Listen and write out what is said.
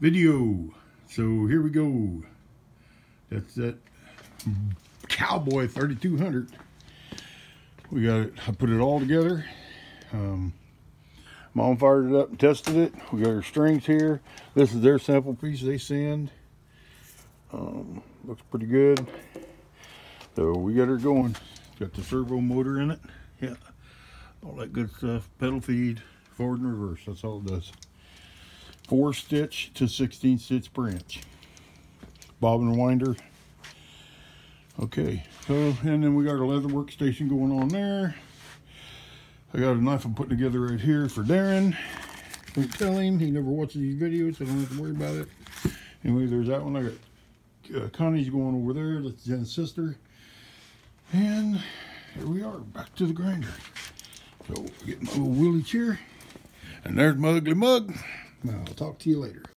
video. So here we go. That's that Cowboy 3200. We got it. I put it all together. Um, Mom fired it up and tested it. We got our strings here. This is their sample piece they send. Um, looks pretty good. So we got her going. Got the servo motor in it. Yeah. All that good stuff. Pedal feed, forward and reverse. That's all it does. Four stitch to 16 stitch branch. Bobbin winder. Okay, so, and then we got our leather workstation going on there. I got a knife I'm putting together right here for Darren. Don't tell him, he never watches these videos, so I don't have to worry about it. Anyway, there's that one. I got uh, Connie's going over there, that's Jen's sister. And here we are, back to the grinder. So, get my little wheelie chair. And there's my ugly mug. I'll talk to you later.